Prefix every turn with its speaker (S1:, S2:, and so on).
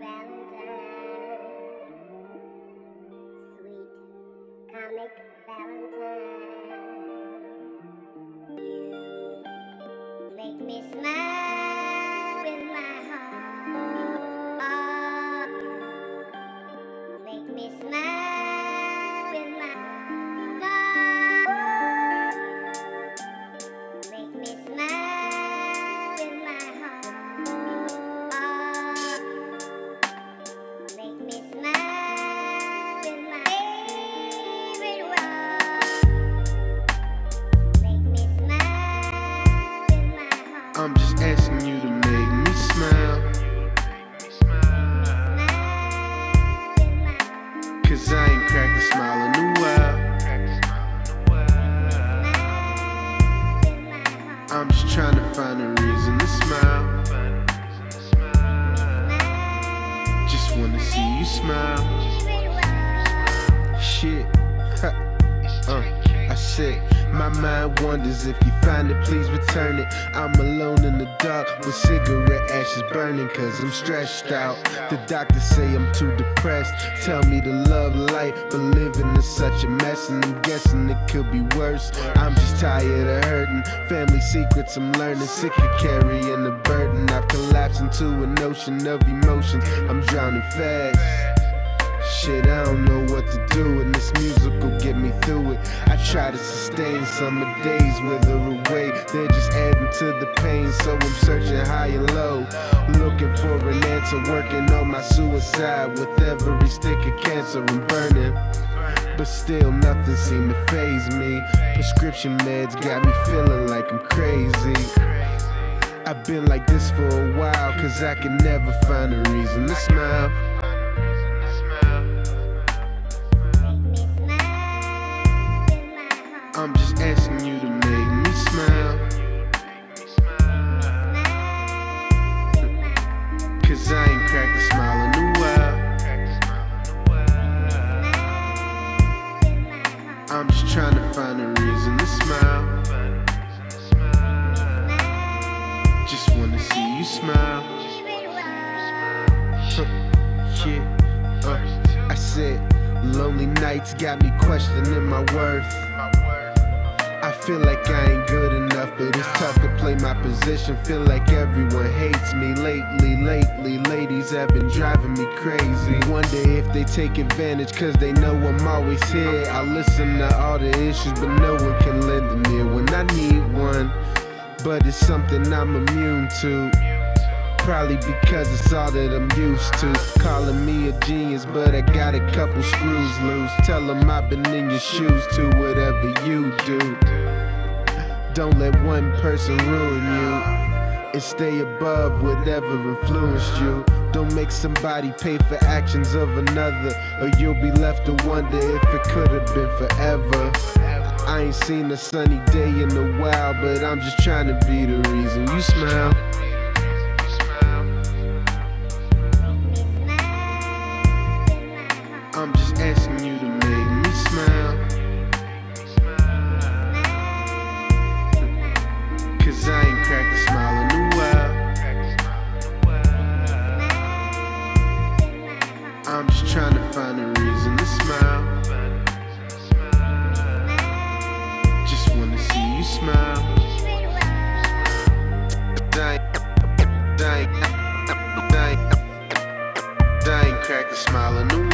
S1: Sweet comic Valentine. You make me smile you smile.
S2: Shit. uh, I said, my mind wonders if you find it, please return it. I'm alone in the dark with cigarette ashes burning, cause I'm stressed out. The doctors say I'm too depressed. Tell me to love life, but living is such a mess, and I'm guessing it could be worse. I'm just tired of hurting. Family secrets I'm learning, sick of carrying the burden. Into an ocean of emotions. I'm drowning fast. Shit, I don't know what to do, and this music will get me through it. I try to sustain summer days, wither away. They're just adding to the pain, so I'm searching high and low. Looking for an answer, working on my suicide with every stick of cancer and burning. But still, nothing seemed to faze me. Prescription meds got me feeling like I'm crazy. I've been like this for a while, cause I can never find a reason to smile. I'm just asking you to make me smile. Cause I ain't cracked a smile in a while. I'm just trying to find a reason to smile. You smile. yeah, uh, I said, lonely nights got me questioning my worth. I feel like I ain't good enough, but it's tough to play my position. Feel like everyone hates me lately. Lately, ladies have been driving me crazy. Wonder if they take advantage, cause they know I'm always here. I listen to all the issues, but no one can lend an ear when I need one. But it's something I'm immune to. Probably because it's all that I'm used to. Calling me a genius, but I got a couple screws loose. Tell them I've been in your shoes too, whatever you do. Don't let one person ruin you. And stay above whatever influenced you. Don't make somebody pay for actions of another, or you'll be left to wonder if it could have been forever. I ain't seen a sunny day in a while, but I'm just trying to be the reason you smile. I'm just asking you to make me smile. Cause I ain't cracked a smile in a while. I'm just trying to find a reason to smile. Just wanna see you smile. I ain't, I I ain't, cracked a smile in a while.